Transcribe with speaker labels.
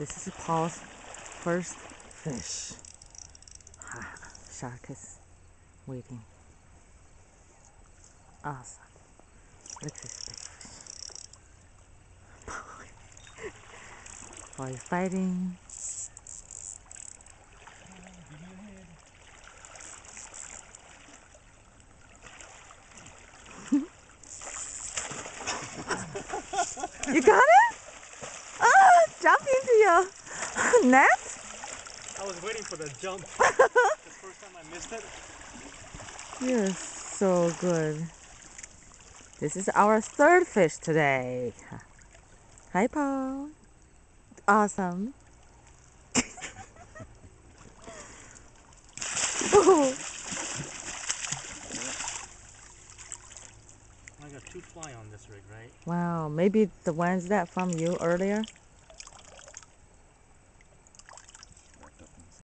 Speaker 1: This is Paul's first fish. Shark is waiting. Awesome. Look at this fish. Paul fighting. you got it? Your net?
Speaker 2: I was waiting for the jump. the first time I missed it.
Speaker 1: You're so good. This is our third fish today. Hi, Paul. Awesome. oh,
Speaker 2: I got two fly on this rig, right?
Speaker 1: wow, maybe the ones that from you earlier.